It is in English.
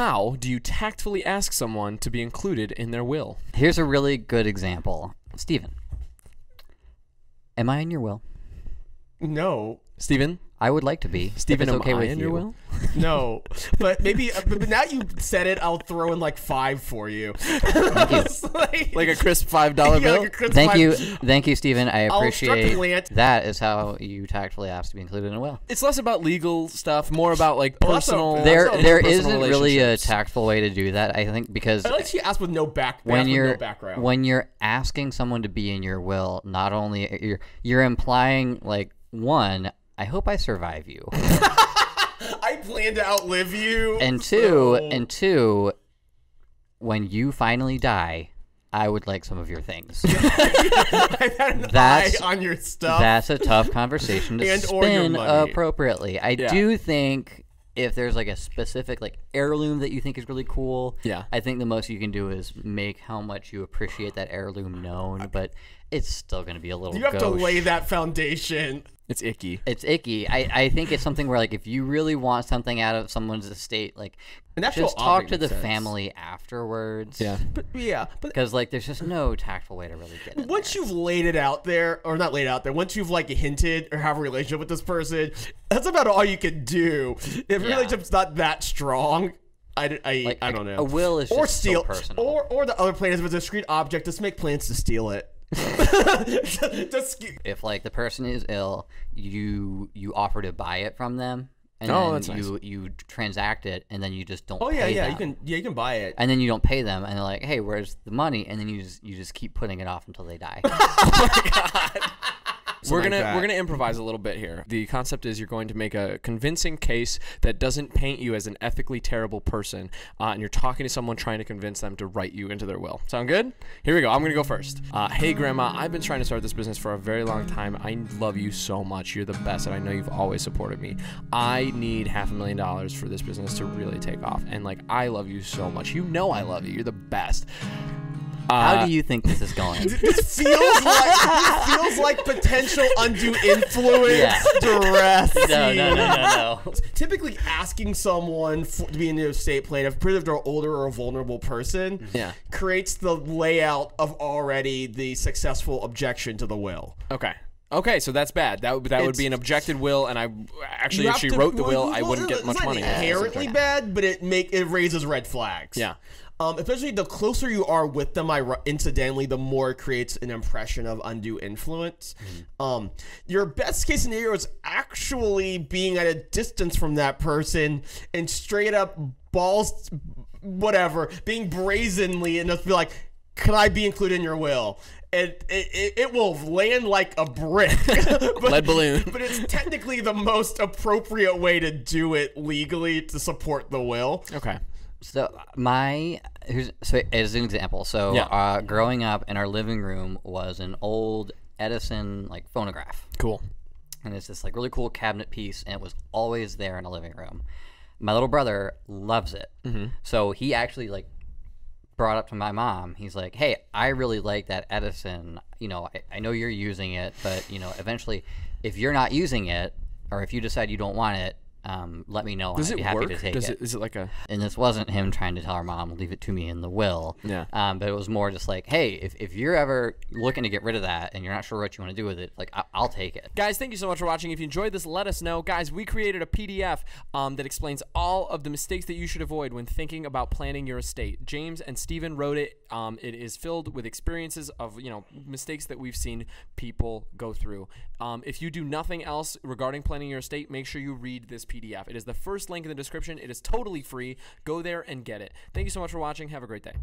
How do you tactfully ask someone to be included in their will? Here's a really good example. Steven, am I in your will? No, Steven? I would like to be. if Steven, am okay I with in you. your will? no. but maybe. uh, But now you said it. I'll throw in like five for you. It's like, Like a crisp $5 bill? like Thank five- you, thank you, Stephen. I appreciate Lance- that. Is how you tactfully ask to be included in a will. it's less about legal stuff, more about like that's a- personal. that's There, also there personal isn't really a tactful way to do that. I think because I like to ask with no back. when you're no background. when you're asking someone to be in your will, not only you're you're implying like one, I hope I survive you, I plan to outlive you. and two, so- and two, when you finally die, I would like some of your things. I've had an That's- on your stuff. That's a tough conversation to And spin appropriately. I Yeah. do think if there's like a specific like heirloom that you think is really cool, Yeah. I think the most you can do is make how much you appreciate that heirloom known, but it's still going to be a little. you have to lay that foundation. It's icky. It's icky. I, I think it's something where like if you really want something out of someone's estate, like An actual just talk to the sense. family afterwards. Yeah. But yeah, but Because like there's just no tactful way to really get it. once you've laid it out there, or not laid out there, once you've like hinted or have a relationship with this person, that's about all you can do. If your Yeah. relationship's not that strong, I, I, Like, I a- don't know. a will is or just so steal, personal. or or the other plan is with a discrete object. Just make plans to steal it. just if like the person is ill, you you offer to buy it from them, and Oh, then that's nice. you you transact it, and then you just don't. oh yeah, pay yeah. them. You can yeah you can buy it. And then you don't pay them, and they're like, "Hey, where's the money?" And then you just you just keep putting it off until they die. Oh we're gonna that. we're gonna improvise a little bit here. The concept is you're going to make a convincing case that doesn't paint you as an ethically terrible person, uh, and you're talking to someone trying to convince them to write you into their will. Sound good? Here we go. I'm gonna go first. Uh, hey, Grandma, I've been trying to start this business for a very long time. I love you so much. You're the best, and I know you've always supported me. I need half a million dollars for this business to really take off, and like I love you so much. You know I love you. You're the best. Uh, How do you think this is going? This feels like this feels like potential undue influence, Yeah. duress. no, no, no, no, no. Typically, asking someone f to be in the estate plan, if particularly if they're older or a vulnerable person, Yeah. creates the layout of already the successful objection to the will. Okay. Okay, so that's bad. That would that would be an objected will, and I actually, if she to- wrote the well, will, I wouldn't get it's much not money. Inherently bad, but it make it raises red flags. Yeah. Um, especially the closer you are with them, I incidentally, the more it creates an impression of undue influence. Mm-hmm. Um, your best case scenario is actually being at a distance from that person and straight up balls, whatever, being brazenly and just be like, "Can I be included in your will?" And it, it, it will land like a brick. but, Lead balloon. But it's technically the most appropriate way to do it legally to support the will. Okay. So my here's so as an example. So Yeah. uh, growing up in our living room was an old Edison like phonograph. Cool. and it's this like really cool cabinet piece, and it was always there in a living room. My little brother loves it, Mm-hmm. so he actually like brought up to my mom. He's like, "Hey, I really like that Edison. You know, I, I know you're using it, but you know, eventually, if you're not using it, or if you decide you don't want it, um, let me know. Does I'd it be happy work? to take Does it. it? Is it like a? And this wasn't him trying to tell our mom, leave it to me in the will. Yeah. Um, but it was more just like, hey, if, if you're ever looking to get rid of that and you're not sure what you want to do with it, like, I- I'll take it. Guys, thank you so much for watching. If you enjoyed this, let us know. Guys, we created a PDF um, that explains all of the mistakes that you should avoid when thinking about planning your estate. James and Stephen wrote it. Um, it is filled with experiences of you know mistakes that we've seen people go through. Um, if you do nothing else regarding planning your estate, make sure you read this PDF. It is the first link in the description. It is totally free. Go there and get it. Thank you so much for watching. Have a great day.